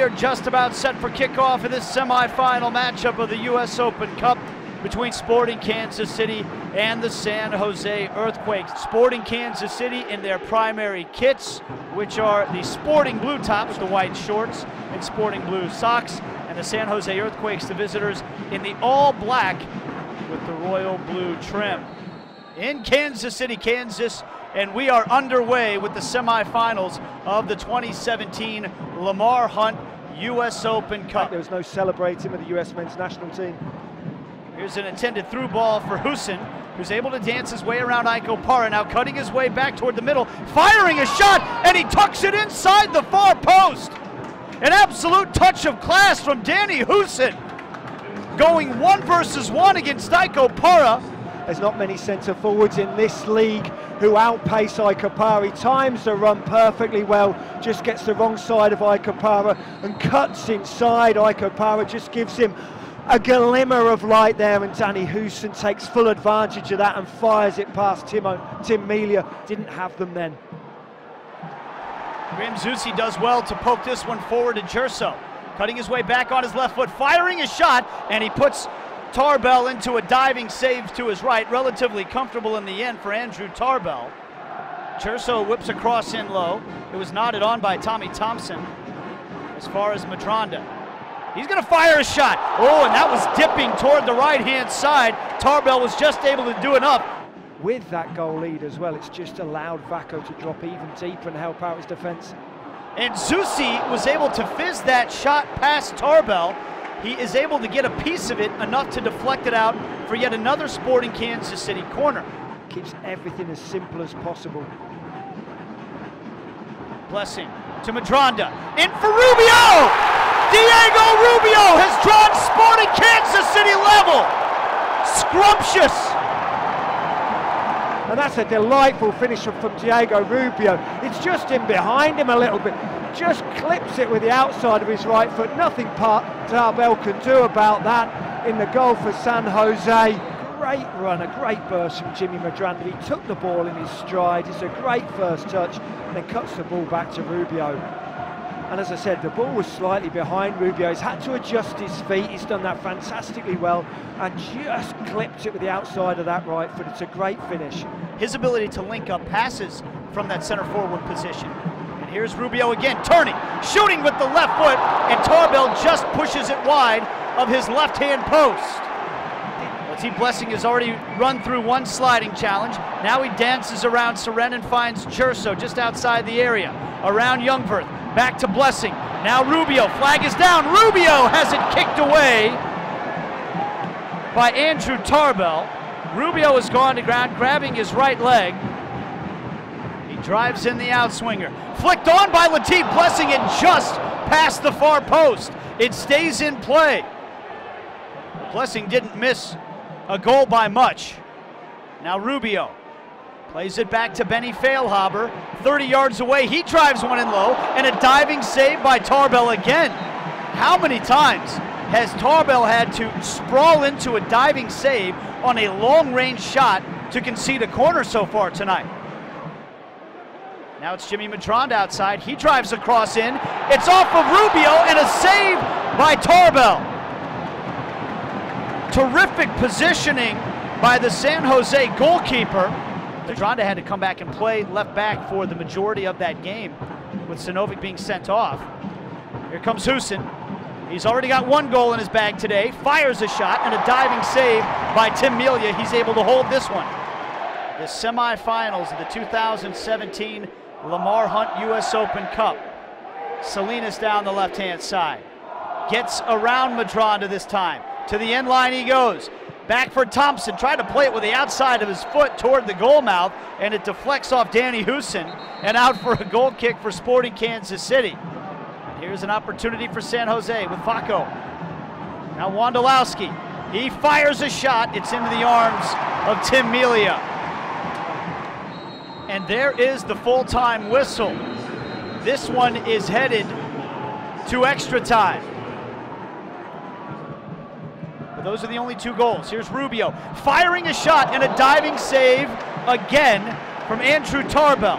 we are just about set for kickoff of this semifinal matchup of the U.S. Open Cup between Sporting Kansas City and the San Jose Earthquakes. Sporting Kansas City in their primary kits, which are the sporting blue tops, the white shorts, and sporting blue socks, and the San Jose Earthquakes, the visitors, in the all black with the royal blue trim. In Kansas City, Kansas, and we are underway with the semifinals of the 2017 Lamar Hunt U.S. Open Cup. There was no celebrating with the U.S. men's national team. Here's an intended through ball for Hoesen, who's able to dance his way around Ike Opara, now cutting his way back toward the middle, firing a shot, and he tucks it inside the far post. An absolute touch of class from Danny Hoesen, going one versus one against Ike Opara. There's not many centre forwards in this league who outpace He times the run perfectly well, just gets the wrong side of Iko and cuts inside. Iko just gives him a glimmer of light there and Danny Hoesen takes full advantage of that and fires it past Timo, Tim Melia. Didn't have them then. Graham Zusi does well to poke this one forward to Gerso. Cutting his way back on his left foot, firing his shot, and he puts Tarbell into a diving save to his right. Relatively comfortable in the end for Andrew Tarbell. Gerso whips across in low. It was nodded on by Tommy Thompson as far as Medranda. He's going to fire a shot. Oh, and that was dipping toward the right-hand side. Tarbell was just able to do enough. With that goal lead as well, it's just allowed Vako to drop even deeper and help out his defence. And Zusi was able to fizz that shot past Tarbell. He is able to get a piece of it, enough to deflect it out for yet another Sporting Kansas City corner. Keeps everything as simple as possible. Blessing to Medranda. In for Rubio! Diego Rubio has drawn Sporting Kansas City level. Scrumptious. That's a delightful finish from Diego Rubio. It's just in behind him a little bit. Just clips it with the outside of his right foot. Nothing Tarbell can do about that in the goal for San Jose. Great run, a great burst from Jimmy Medranda. He took the ball in his stride. It's a great first touch, and then cuts the ball back to Rubio. And as I said, the ball was slightly behind Rubio. He's had to adjust his feet. He's done that fantastically well and just clipped it with the outside of that right foot. It's a great finish. His ability to link up passes from that center forward position. And here's Rubio again, turning, shooting with the left foot, and Tarbell just pushes it wide of his left-hand post. Team Blessing has already run through one sliding challenge. Now he dances around Seren and finds Gerso just outside the area. Around Jungwirth, back to Blessing. Now Rubio, flag is down. Rubio has it kicked away by Andrew Tarbell. Rubio has gone to ground, grabbing his right leg. He drives in the outswinger. Flicked on by Latif Blessing and just past the far post. It stays in play. Blessing didn't miss a goal by much. Now Rubio plays it back to Benny Feilhaber, 30 yards away. He drives one in low, and a diving save by Tarbell again. How many times has Tarbell had to sprawl into a diving save on a long-range shot to concede a corner so far tonight? Now it's Jimmy Medranda outside. He drives across in. It's off of Rubio and a save by Tarbell. Terrific positioning by the San Jose goalkeeper. Medranda had to come back and play left back for the majority of that game with Sinovic being sent off. Here comes Hoesen. He's already got one goal in his bag today. Fires a shot and a diving save by Tim Melia. He's able to hold this one. The semifinals of the 2017 Lamar Hunt U.S. Open Cup. Salinas down the left-hand side. Gets around Medranda this time. To the end line he goes. Back for Thompson, trying to play it with the outside of his foot toward the goal mouth, and it deflects off Danny Hoesen and out for a goal kick for Sporting Kansas City. Here's an opportunity for San Jose with Vako. Now Wondolowski, he fires a shot. It's into the arms of Tim Melia. And there is the full-time whistle. This one is headed to extra time. But those are the only two goals. Here's Rubio firing a shot and a diving save again from Andrew Tarbell.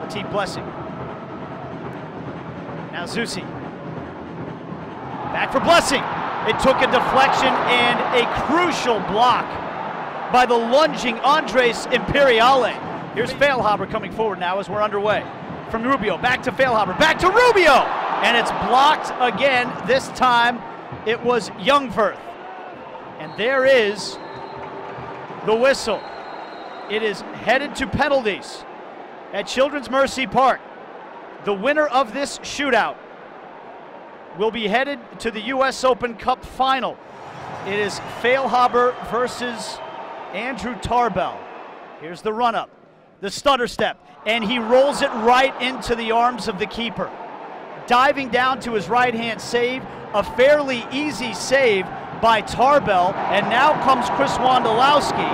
Latif Blessing. Now Zusi. Back for Blessing. It took a deflection and a crucial block by the lunging Andres Imperiale. Here's Feilhaber coming forward now as we're underway. From Rubio, back to Feilhaber, back to Rubio! And it's blocked again. This time it was Jungwirth. And there is the whistle. It is headed to penalties at Children's Mercy Park. The winner of this shootout will be headed to the U.S. Open Cup final. It is Feilhaber versus Andrew Tarbell. Here's the run up, the stutter step, and he rolls it right into the arms of the keeper. Diving down to his right hand save, a fairly easy save by Tarbell, and now comes Chris Wondolowski.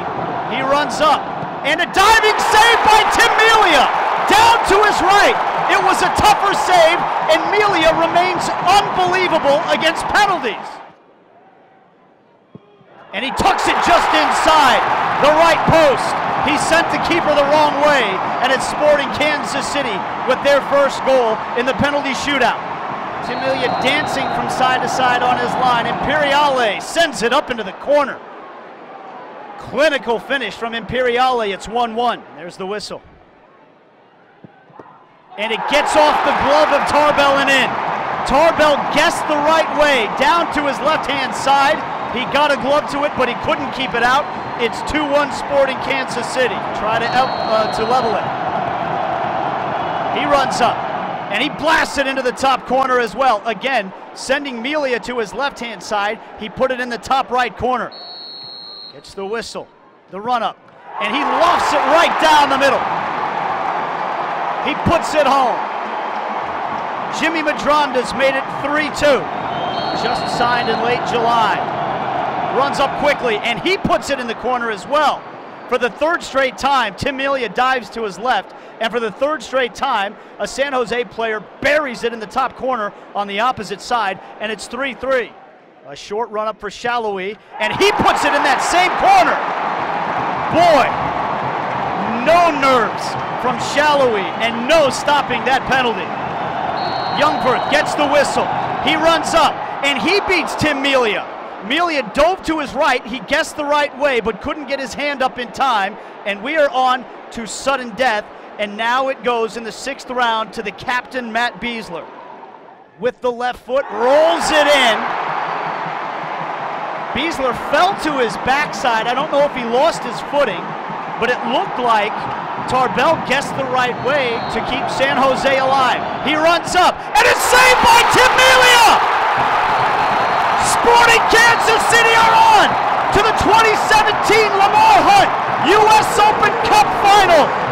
He runs up, and a diving save by Tim Melia, down to his right. It was a tougher save, and Melia remains unbelievable against penalties. And he tucks it just inside the right post. He sent the keeper the wrong way, and it's Sporting Kansas City with their first goal in the penalty shootout. Tim Melia dancing from side to side on his line. Imperiale sends it up into the corner. Clinical finish from Imperiale. It's 1 1. There's the whistle. And it gets off the glove of Tarbell and in. Tarbell guessed the right way, down to his left hand side. He got a glove to it, but he couldn't keep it out. It's 2 1 Sporting Kansas City. Try to, uh, to level it. He runs up and he blasts it into the top corner as well. Again, sending Melia to his left hand side. He put it in the top right corner. Gets the whistle, the run up, and he lofts it right down the middle. He puts it home. Jimmy Medranda's made it 3 2. Just signed in late July. Runs up quickly, and he puts it in the corner as well. For the third straight time, Tim Melia dives to his left, and for the third straight time, a San Jose player buries it in the top corner on the opposite side, and it's 3 3. A short run up for Salloi, and he puts it in that same corner. Boy, no nerves from Salloi, and no stopping that penalty. Jungwirth gets the whistle. He runs up, and he beats Tim Melia. Melia dove to his right. He guessed the right way, but couldn't get his hand up in time. And we are on to sudden death. And now it goes in the sixth round to the captain, Matt Besler. With the left foot, rolls it in. Besler fell to his backside. I don't know if he lost his footing, but it looked like Tarbell guessed the right way to keep San Jose alive. He runs up, and it's saved by Tim Melia! Sporting Kansas City are on to the 2017 Lamar Hunt U.S. Open Cup Final.